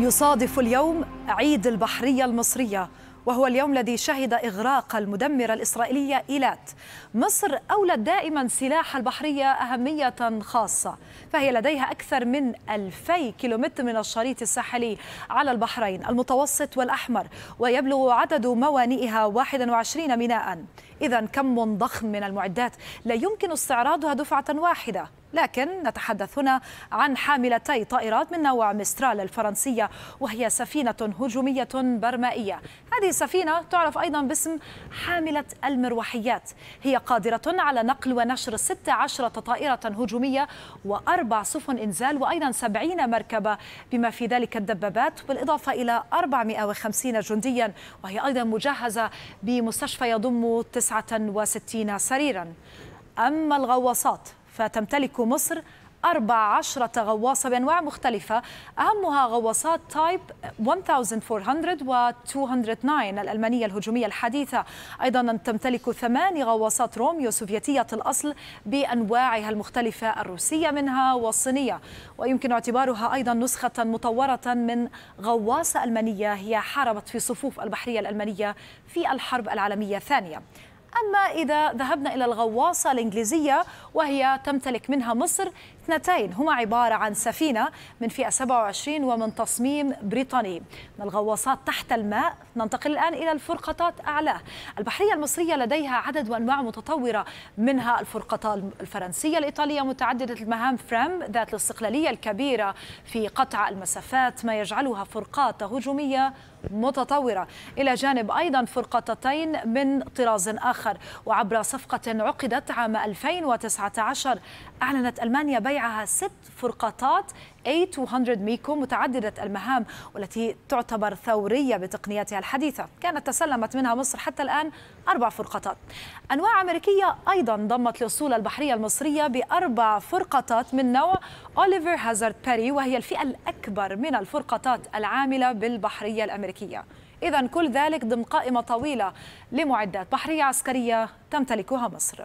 يصادف اليوم عيد البحرية المصرية وهو اليوم الذي شهد إغراق المدمرة الإسرائيلية إيلات. مصر أولت دائما سلاح البحرية أهمية خاصة فهي لديها أكثر من ألفي كيلومتر من الشريط الساحلي على البحرين المتوسط والأحمر ويبلغ عدد موانئها 21 ميناء. إذا كم ضخم من المعدات. لا يمكن استعراضها دفعة واحدة. لكن نتحدث هنا عن حاملتي طائرات من نوع مسترال الفرنسية وهي سفينة هجومية برمائية. هذه السفينة تعرف أيضا باسم حاملة المروحيات. هي قادرة على نقل ونشر 16 طائرة هجومية وأربع سفن إنزال وأيضا 70 مركبة بما في ذلك الدبابات بالإضافة إلى 450 جنديا. وهي أيضا مجهزة بمستشفى يضم 69 سريرا. أما الغواصات فتمتلك مصر 14 غواصة بأنواع مختلفة. أهمها غواصات تايب 1400 و 209 الألمانية الهجومية الحديثة. أيضا تمتلك ثمان غواصات روميو سوفيتية الأصل بأنواعها المختلفة الروسية منها والصينية. ويمكن اعتبارها أيضا نسخة مطورة من غواصة ألمانية هي حاربت في صفوف البحرية الألمانية في الحرب العالمية الثانية. أما إذا ذهبنا إلى الغواصة الإنجليزية وهي تمتلك منها مصر اثنتين. هما عبارة عن سفينة من فئة 27 ومن تصميم بريطاني. من الغواصات تحت الماء ننتقل الآن إلى الفرقطات أعلاه البحرية المصرية لديها عدد وأنواع متطورة منها الفرقطة الفرنسية الإيطالية متعددة المهام فريم ذات الاستقلالية الكبيرة في قطع المسافات ما يجعلها فرقاطة هجومية متطورة. إلى جانب أيضا فرقطتين من طراز آخر. وعبر صفقة عقدت عام 2019 أعلنت ألمانيا بيعها ست فرقاطات A200 ميكو متعددة المهام والتي تعتبر ثورية بتقنياتها الحديثة. كانت تسلمت منها مصر حتى الآن أربع فرقاطات أنواع أمريكية أيضا ضمت لأصول البحرية المصرية بأربع فرقاطات من نوع أوليفر هازارد بيري وهي الفئة الأكبر من الفرقاطات العاملة بالبحرية الأمريكية. إذا كل ذلك ضمن قائمة طويلة لمعدات بحرية عسكرية تمتلكها مصر.